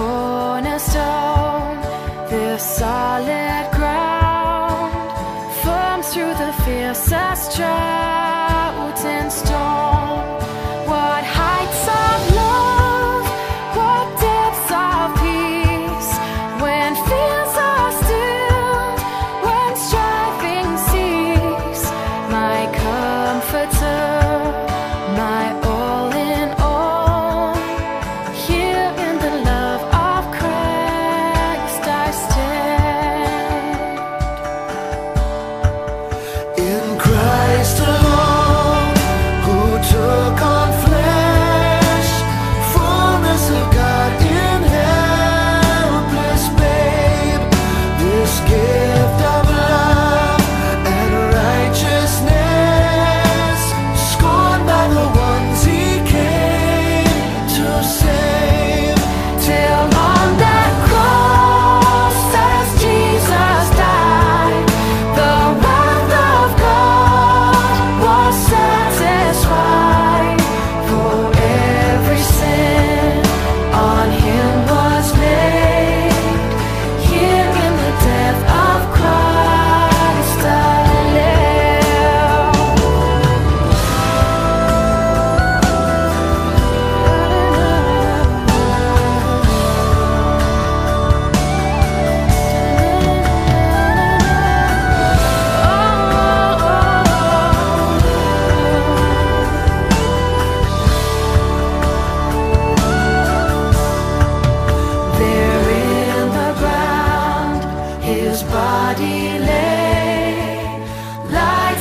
cornerstone, this solid.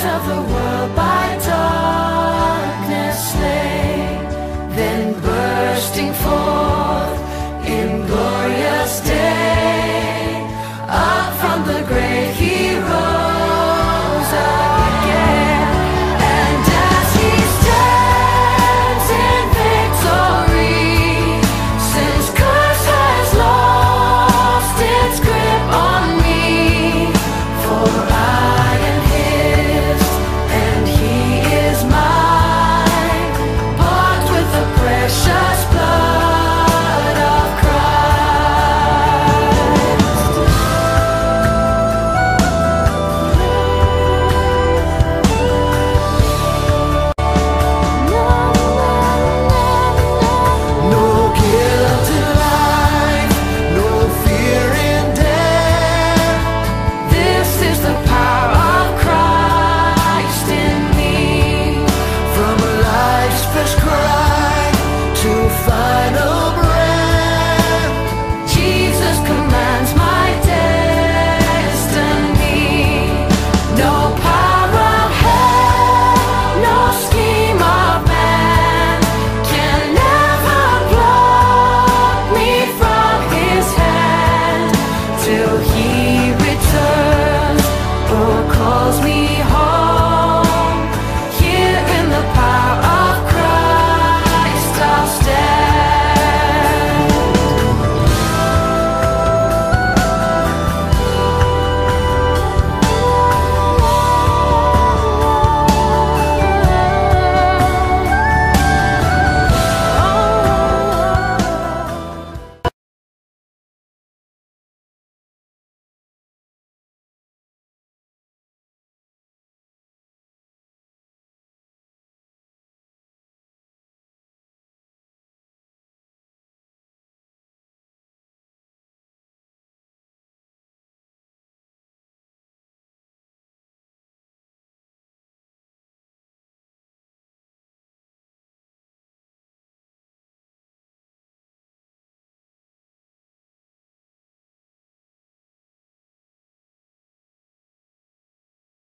of the world.